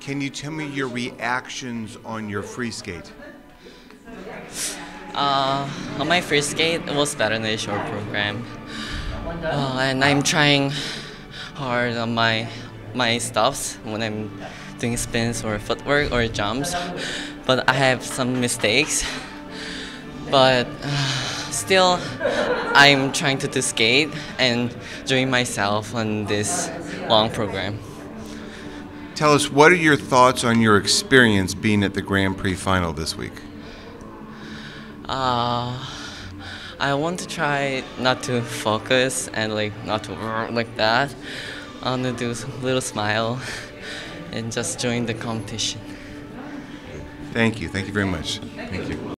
Can you tell me your reactions on your free skate? Uh, on my first skate, it was better than the short program, uh, and I'm trying hard on my my stops when I'm doing spins or footwork or jumps, but I have some mistakes. But uh, still, I'm trying to do skate and doing myself on this long program. Tell us, what are your thoughts on your experience being at the Grand Prix final this week? Uh, I want to try not to focus and like not to like that. I want to do a little smile and just join the competition. Thank you. Thank you very much. Thank you.